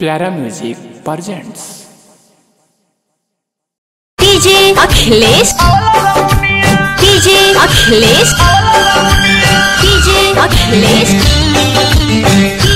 प्यारा music presents Akhilesh. Akhilesh. Akhilesh.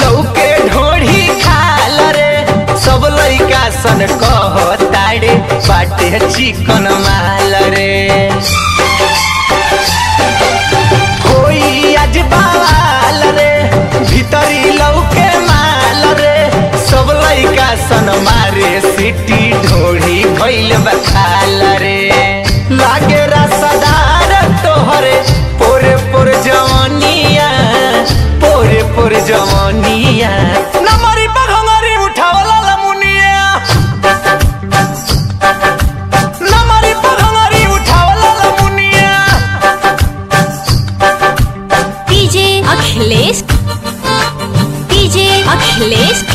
लौके chicken माल रे अजबावाल रे भीतरी लौके माल रे सब लइका सन मारे, सिटी ढोढ़ी भइल बखाल रे नमरी पघंगरी उठावला लमुनिया नमरी पघंगरी उठावला लमुनिया डीजे अखिलेश। डीजे अखिलेश।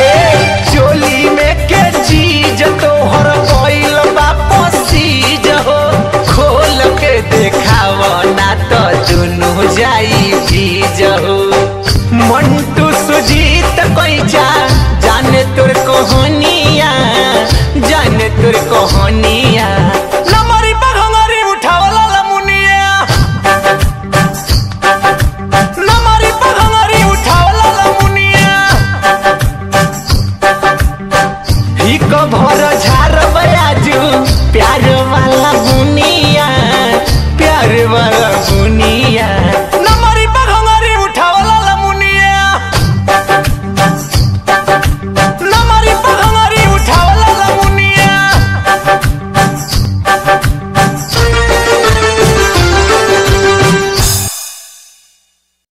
ए, चोली में के चीज़ तोहर कोइल वापसी हो। खोल के देखाव ना तो दुनु जाई भीजो मंटू सुजीत कैचा जाने तोर कहानिया, जाने तोर कहानिया।